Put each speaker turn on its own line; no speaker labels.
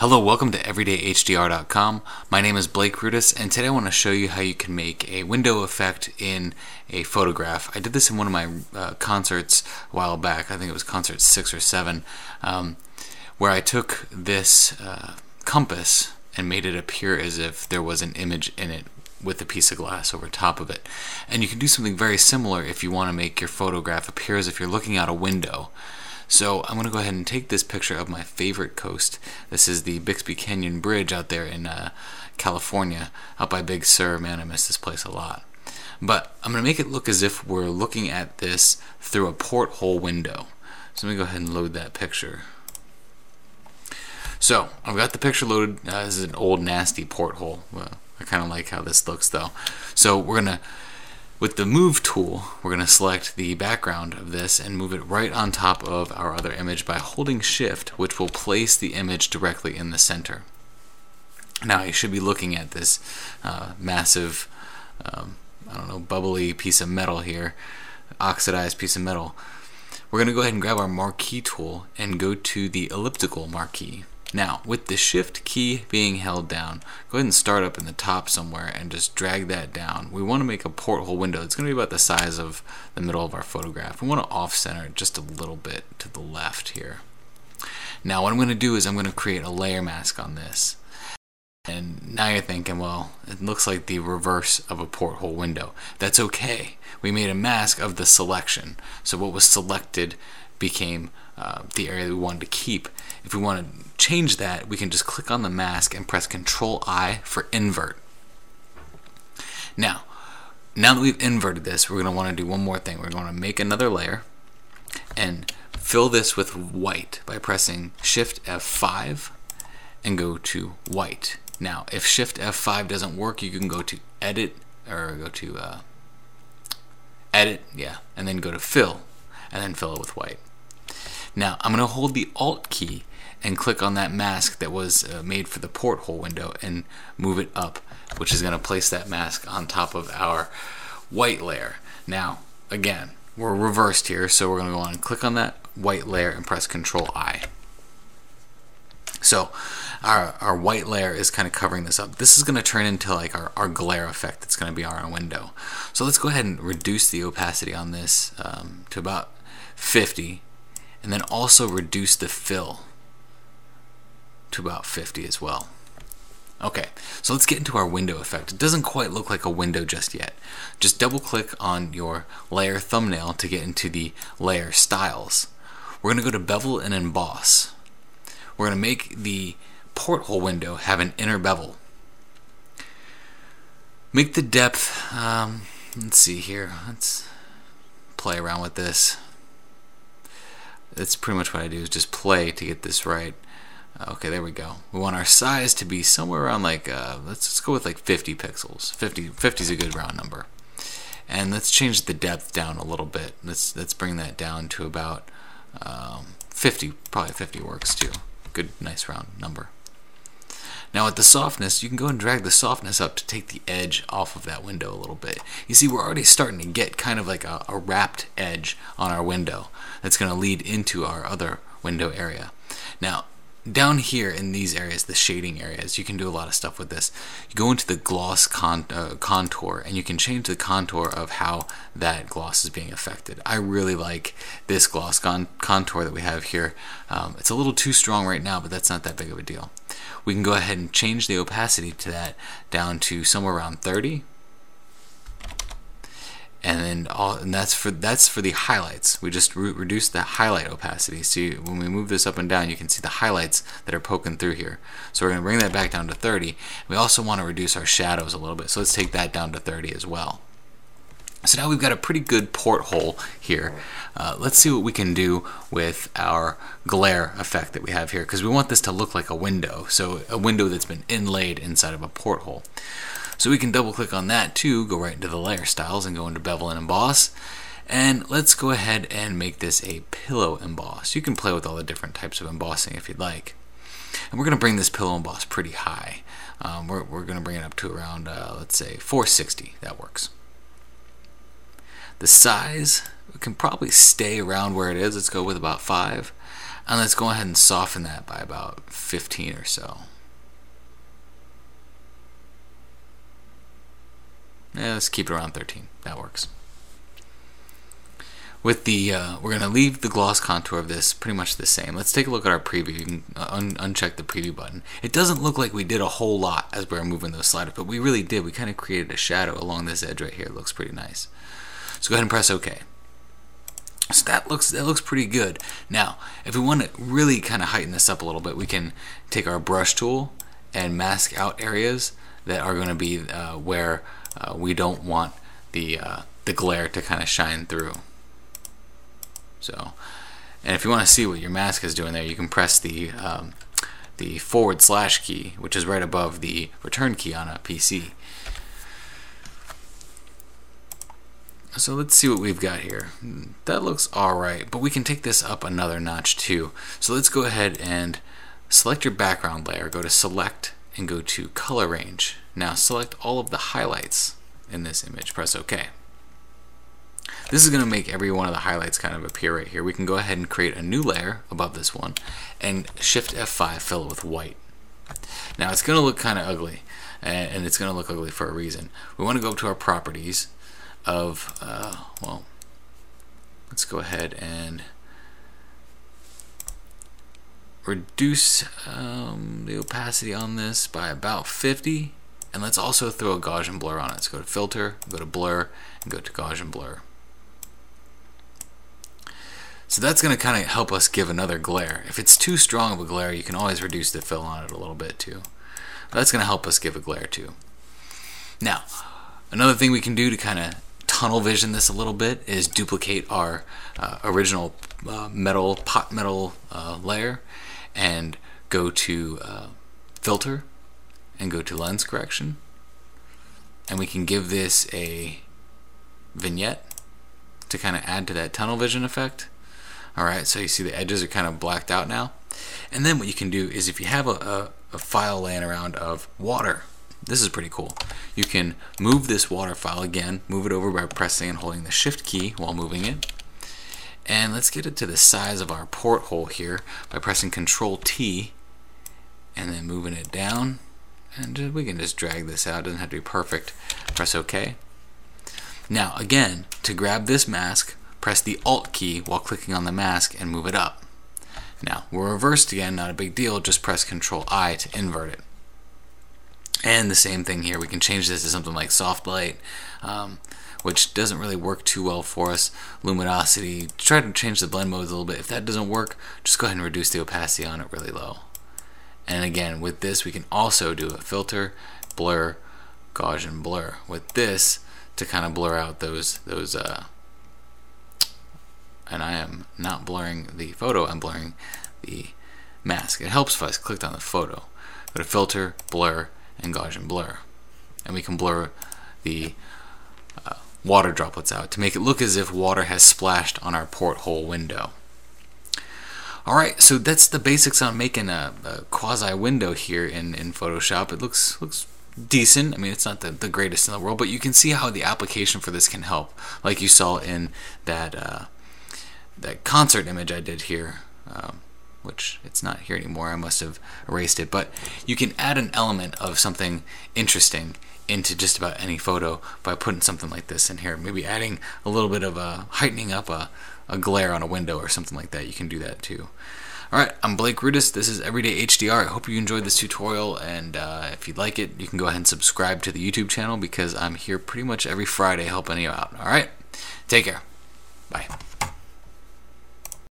Hello, welcome to EverydayHDR.com. My name is Blake Rudis, and today I want to show you how you can make a window effect in a photograph. I did this in one of my uh, concerts a while back. I think it was concert six or seven, um, where I took this uh, compass and made it appear as if there was an image in it with a piece of glass over top of it. And you can do something very similar if you want to make your photograph appear as if you're looking out a window. So I'm going to go ahead and take this picture of my favorite coast. This is the Bixby Canyon Bridge out there in uh, California, out by Big Sur. Man, I miss this place a lot. But I'm going to make it look as if we're looking at this through a porthole window. So let me go ahead and load that picture. So I've got the picture loaded. Uh, this is an old nasty porthole. I kind of like how this looks though. So we're going to with the move tool, we're going to select the background of this and move it right on top of our other image by holding shift, which will place the image directly in the center. Now you should be looking at this uh, massive, um, I don't know, bubbly piece of metal here, oxidized piece of metal. We're going to go ahead and grab our marquee tool and go to the elliptical marquee. Now, with the shift key being held down, go ahead and start up in the top somewhere and just drag that down. We want to make a porthole window. It's going to be about the size of the middle of our photograph. We want to off-center it just a little bit to the left here. Now, what I'm going to do is I'm going to create a layer mask on this. And now you're thinking, well, it looks like the reverse of a porthole window. That's okay. We made a mask of the selection. So what was selected became uh, the area that we wanted to keep. If we want to change that, we can just click on the mask and press Control I for invert. Now, now that we've inverted this, we're going to want to do one more thing. We're going to make another layer and fill this with white by pressing Shift F5 and go to white. Now, if Shift F5 doesn't work, you can go to Edit or go to uh, Edit, yeah, and then go to Fill, and then fill it with white. Now I'm going to hold the Alt key and click on that mask that was uh, made for the porthole window and move it up, which is going to place that mask on top of our white layer. Now, again, we're reversed here, so we're going to go on and click on that white layer and press Control I. So our, our white layer is kind of covering this up. This is going to turn into like our, our glare effect that's going to be on our window. So let's go ahead and reduce the opacity on this um, to about 50 and then also reduce the fill to about 50 as well. Okay, so let's get into our window effect. It doesn't quite look like a window just yet. Just double click on your layer thumbnail to get into the layer styles. We're going to go to bevel and emboss. We're going to make the porthole window have an inner bevel. Make the depth, um, let's see here, let's play around with this that's pretty much what I do is just play to get this right. Okay, there we go. We want our size to be somewhere around like, uh, let's, let's go with like 50 pixels. 50, 50 is a good round number. And let's change the depth down a little bit. Let's, let's bring that down to about um, 50, probably 50 works too. Good, nice round number. Now with the softness, you can go and drag the softness up to take the edge off of that window a little bit. You see, we're already starting to get kind of like a, a wrapped edge on our window that's going to lead into our other window area. Now, down here in these areas, the shading areas, you can do a lot of stuff with this. You go into the gloss con uh, contour and you can change the contour of how that gloss is being affected. I really like this gloss con contour that we have here. Um, it's a little too strong right now, but that's not that big of a deal. We can go ahead and change the opacity to that down to somewhere around 30 and then all and that's for that's for the highlights we just re reduce the highlight opacity see when we move this up and down you can see the highlights that are poking through here so we're going to bring that back down to 30 we also want to reduce our shadows a little bit so let's take that down to 30 as well so now we've got a pretty good porthole here. Uh, let's see what we can do with our glare effect that we have here because we want this to look like a window. So a window that's been inlaid inside of a porthole. So we can double click on that too, go right into the layer styles and go into bevel and emboss. And let's go ahead and make this a pillow emboss. You can play with all the different types of embossing if you'd like. And we're going to bring this pillow emboss pretty high. Um, we're, we're going to bring it up to around, uh, let's say, 460. That works. The size can probably stay around where it is. Let's go with about 5. And let's go ahead and soften that by about 15 or so. Let's keep it around 13. That works. With the, uh, we're going to leave the gloss contour of this pretty much the same. Let's take a look at our preview. You can uh, un uncheck the preview button. It doesn't look like we did a whole lot as we were moving those sliders, but we really did. We kind of created a shadow along this edge right here. It looks pretty nice. So go ahead and press OK. So that looks that looks pretty good. Now, if we want to really kind of heighten this up a little bit, we can take our brush tool and mask out areas that are going to be uh, where uh, we don't want the uh, the glare to kind of shine through. So, and if you want to see what your mask is doing there, you can press the um, the forward slash key, which is right above the return key on a PC. So let's see what we've got here. That looks alright, but we can take this up another notch too. So let's go ahead and select your background layer, go to select and go to color range. Now select all of the highlights in this image, press OK. This is going to make every one of the highlights kind of appear right here. We can go ahead and create a new layer above this one and Shift F5 fill it with white. Now it's going to look kind of ugly and it's going to look ugly for a reason. We want to go up to our properties of, uh, well, let's go ahead and reduce um, the opacity on this by about 50 and let's also throw a Gaussian blur on it. So go to filter, go to blur, and go to Gaussian blur. So that's going to kind of help us give another glare. If it's too strong of a glare, you can always reduce the fill on it a little bit too. That's going to help us give a glare too. Now, another thing we can do to kind of tunnel vision this a little bit is duplicate our uh, original uh, metal pot metal uh, layer and go to uh, filter and go to lens correction and we can give this a vignette to kind of add to that tunnel vision effect Alright, so you see the edges are kind of blacked out now. And then what you can do is if you have a, a, a file laying around of water, this is pretty cool. You can move this water file again, move it over by pressing and holding the shift key while moving it. And let's get it to the size of our porthole here by pressing control T and then moving it down. And uh, we can just drag this out, it doesn't have to be perfect. Press OK. Now again, to grab this mask, press the Alt key while clicking on the mask and move it up. Now, we're reversed again, not a big deal, just press Control I to invert it. And the same thing here, we can change this to something like soft light, um, which doesn't really work too well for us. Luminosity, try to change the blend modes a little bit. If that doesn't work, just go ahead and reduce the opacity on it really low. And again, with this, we can also do a filter, blur, Gaussian blur. With this, to kind of blur out those those uh, and I am not blurring the photo, I'm blurring the mask. It helps if I clicked on the photo. Go to filter, blur, and Gaussian blur. And we can blur the uh, water droplets out to make it look as if water has splashed on our porthole window. Alright, so that's the basics on making a, a quasi window here in, in Photoshop. It looks looks decent. I mean, it's not the, the greatest in the world, but you can see how the application for this can help, like you saw in that uh, that concert image I did here, um, which it's not here anymore. I must have erased it. But you can add an element of something interesting into just about any photo by putting something like this in here. Maybe adding a little bit of a heightening up a, a glare on a window or something like that. You can do that too. Alright, I'm Blake Rudis. This is Everyday HDR. I hope you enjoyed this tutorial, and uh, if you'd like it, you can go ahead and subscribe to the YouTube channel because I'm here pretty much every Friday helping you out. Alright, take care.